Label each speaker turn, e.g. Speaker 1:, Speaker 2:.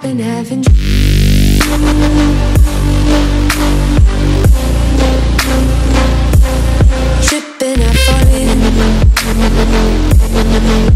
Speaker 1: I've been having Tripping, I'm falling